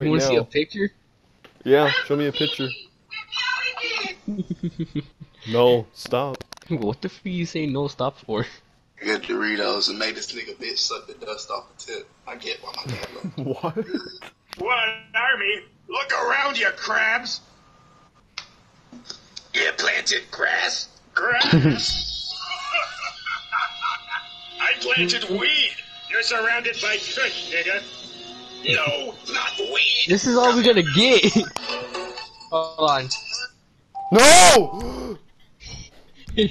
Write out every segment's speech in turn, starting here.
You want to see a picture? Yeah, show me a picture. no, stop. What the fuck are you saying no stop for? I got Doritos and made this nigga bitch suck the dust off the tip. I get why my dad love. What? What army! Look around you, crabs! You planted grass. Grass! I planted weed! You're surrounded by trick, nigga! No, not weed. This is all we're gonna get. Hold on. No!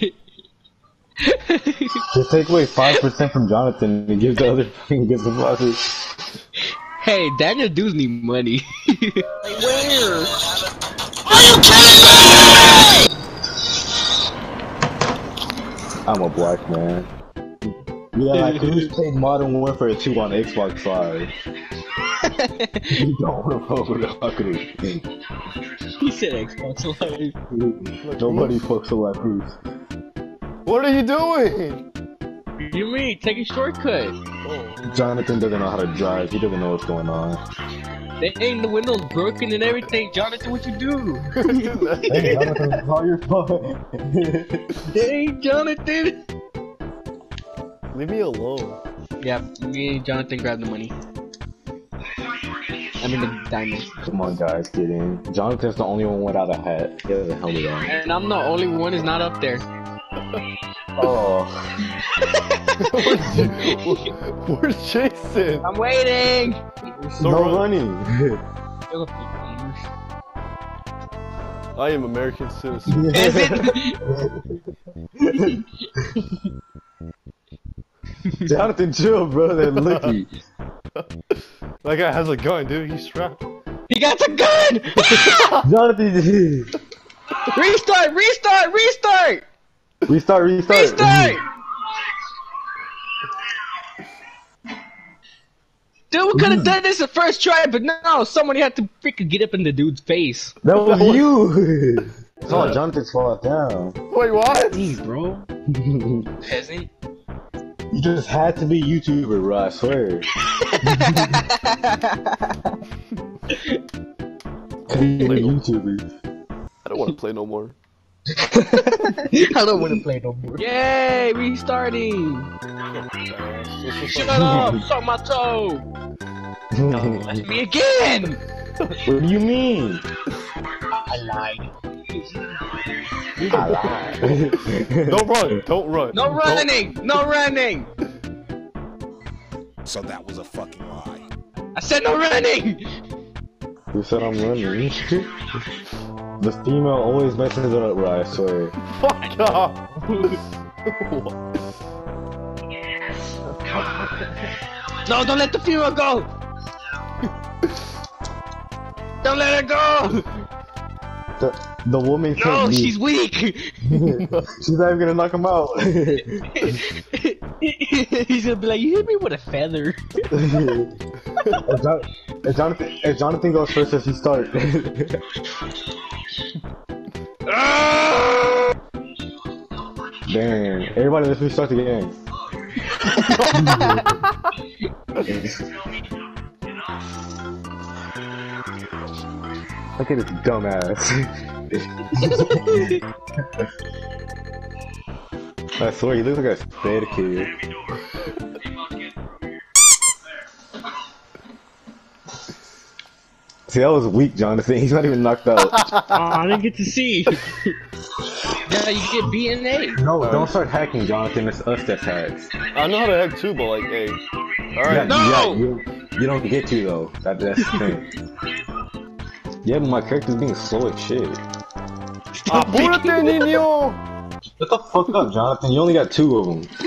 Just take away five percent from Jonathan and give the other fucking give the bosses. hey, Daniel dudes need money. like where? I'm a black man. Yeah, like who's played Modern Warfare 2 on Xbox Live? you don't want to fuck with the fuckery. he said Xbox Live. Nobody fucks with like Bruce. What are you doing? You mean take a shortcut? Jonathan doesn't know how to drive. He doesn't know what's going on. They ain't the windows broken and everything. Jonathan, what you do? Hey, Jonathan, call your phone. hey, Jonathan. Leave me alone. Yeah, me and Jonathan grab the money. I mean the diamonds. Come on, guys, get in. Jonathan's the only one without a hat. He has a helmet on. And I'm the only one who's not up there. Oh, Where's Jason? I'm waiting. So no run. running. I am American citizen. Is it? Jonathan, chill, bro. They're licky. That guy has a gun, dude. He's strapped. he got the gun. Jonathan, restart! Restart! Restart! restart, restart. Restart! Dude, we could have done this the first try, but no, somebody had to freaking get up in the dude's face. That was you. It's all Jonathan's fault down. Wait, what? Jeez, bro. Peasant. You just had to be a YouTuber, bro. I swear. to be a YouTuber. I don't want to play no more. I don't want to play no more. Yay, restarting. Shut up, suck my toe. That's me again. what do you mean? I lied. I lied. Don't run. Don't run. No Don't- running, no running. So that was a fucking lie. I said no running. Who said I'm running? the female always messes it up, bro. I swear. Fuck off. No, don't let the female go. Don't let her go. The, the woman No, can't be. she's weak. She's not even gonna knock him out. He's gonna be like, you hit me with a feather. if, Jon- if Jonathan, if Jonathan goes first, does he start? Damn. Everybody, let's restart the game. Look at this dumbass. I swear, he looks like a scared kid. See, that was weak, Jonathan. He's not even knocked out. oh, I didn't get to see. yeah, you get B and A. no, don't start hacking, Jonathan. It's us that hacks. I know how to hack too, but like, hey. Yeah, Alright. No! yeah, you, you don't get to though. That, that's the thing. Yeah, but my character's being slow as shit. Ah, Apúrate, niño! Shut the fuck up, Jonathan. You only got two of them.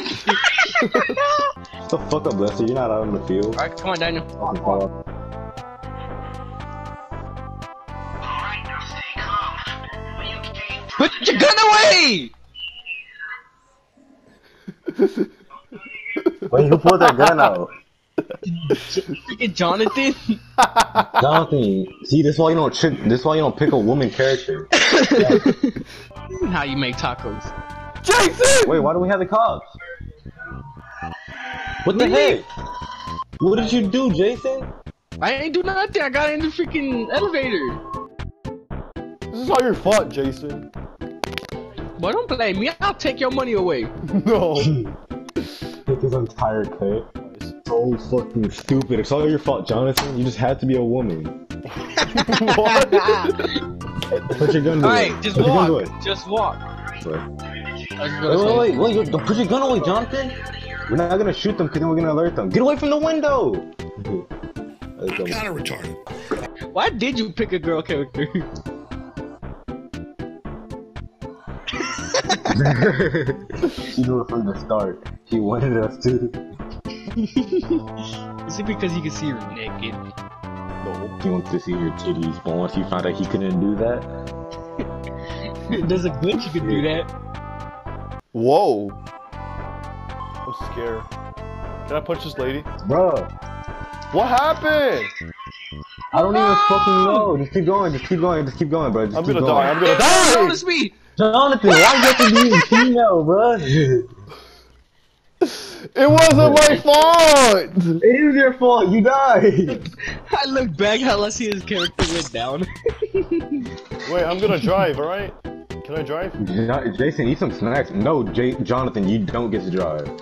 Shut the fuck up, Lester. You're not out on the field. All right, come on, Daniel. Fucking fall off. Put your gun away. Wait, who pulled that gun out? Freaking Jonathan. Jonathan. See, this is why you don't trick. This is why you don't pick a woman character. How you make tacos? Jason! Wait, why do we have the cops? What the Really? heck? What did you do, Jason? I ain't do nothing. I got in the freaking elevator. This is all your fault, Jason. Boy, don't blame me. I'll take your money away. No. Take his entire clip. So fucking stupid. It's all your fault, Jonathan. You just had to be a woman. Put your gun away. Alright, just Put your gun away. walk. Just walk. Wait, Let's go this way. wait, wait, wait, don't put your gun away, Jonathan. We're not gonna shoot them because then we're gonna alert them. Get away from the window! Let's. Kind of retarded. Why did you pick a girl character? she knew it from the start. She wanted us to. Is it because you can see her naked? He wants to see your titties, but once he found out he couldn't do that, There's a glitch you can do that. Whoa. I'm scared. Can I punch this lady? Bro. What happened? I don't even fucking know. Just keep going, just keep going, just keep going, bro. Just I'm keep gonna going. die. I'm gonna Don't die. notice me! Jonathan, why you have to be a female, bruh? It wasn't my fault. It is your fault. You died. I look back, how I see his character went down. Wait, I'm gonna drive. All right. Can I drive? Jo- Jason, eat some snacks. No, J- Jonathan, you don't get to drive.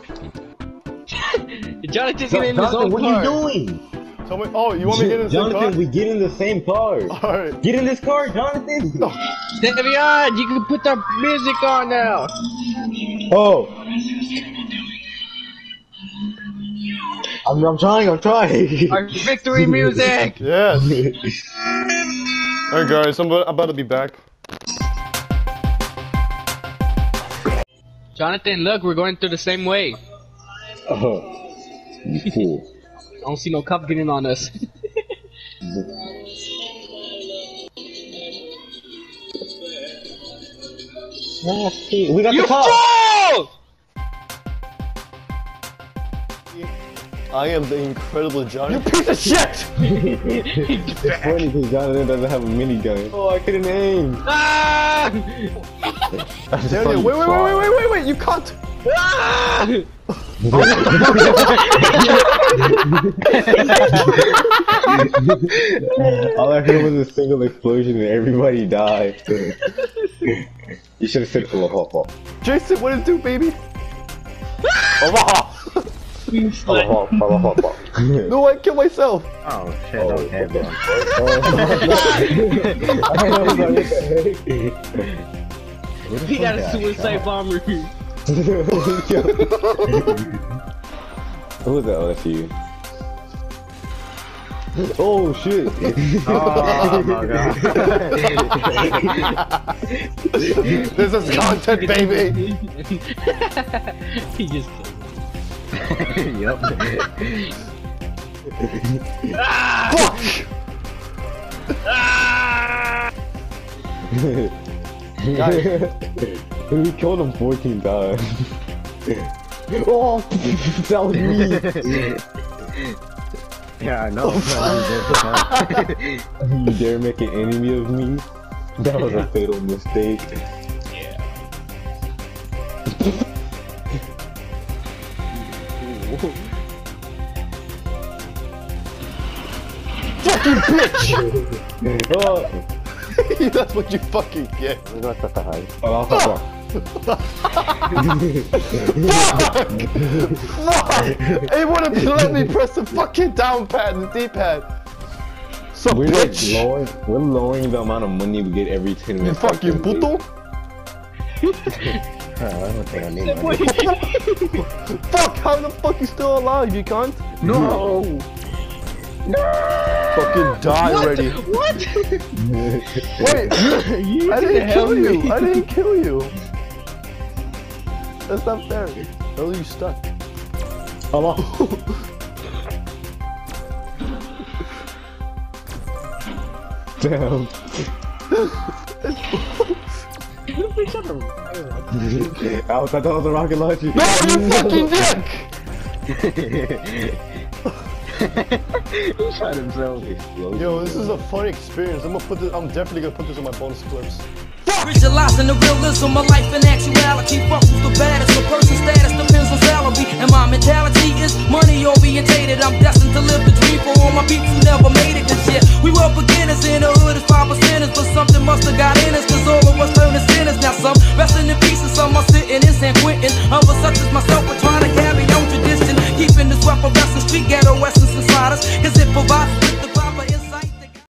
Jonathan's Jo- getting in his Jonathan, own what car. are you doing? Tell me. Oh, you want me to get in the same Jonathan, car? we get in the same car. All right. Get in this car, Jonathan. Davion, you can put the music on now. Oh. I'm, I'm trying, I'm trying. Our victory music. Yes. All right, guys. I'm about, to be back. Jonathan, look, we're going through the same way. oh. You fool. I don't see no cop getting on us. We got you the cop. I am the incredible Johnny. You piece of shit! It's funny because Jonathan doesn't have a minigun. Oh, I couldn't aim. Ah! I just saw Daniel, you wait, wait, wait, wait, wait, wait, wait! You can't. Ah! All I heard was a single explosion and everybody died. you should have said oh, oh, oh. Jason, what did it do, baby? Oh, Oh, oh, oh, oh, oh. no, I killed myself. Oh, shit, okay, bro. He got a suicide bomber. Who was that? Oh, that's. Oh shit! Oh my god. This is content, baby. he just yep. Ah, Fuck! Who killed him 14 times? oh, that was me! Yeah, I know. you dare make an enemy of me? That was a fatal mistake. Fucking bitch! Oh, That's what you fucking get. oh, oh, oh. Fuck! Fuck! It would have let me press the fucking down pad, the D-pad. So We're like bitch! lowering, we're lowering the amount of money we get every 10 minutes. You fucking puto! I don't think I need money. Fuck! How the fuck you still alive, you cunt? No! No! Fucking die already. What? Wait, you I didn't kill you. I didn't kill you. That's not fair. Oh, you stuck. Oh, Damn. Alex, I thought it was a rocket launcher. No, you fucking dick! he shot himself. Yo, this is a funny experience. I'm gonna put this. I'm definitely gonna put this in my bonus clips. Fuck! Visualizing the realism of life and actuality. Fuck who's the baddest. The person status depends on salary. And my mentality is money orientated. I'm destined to live the dream for all my people who never made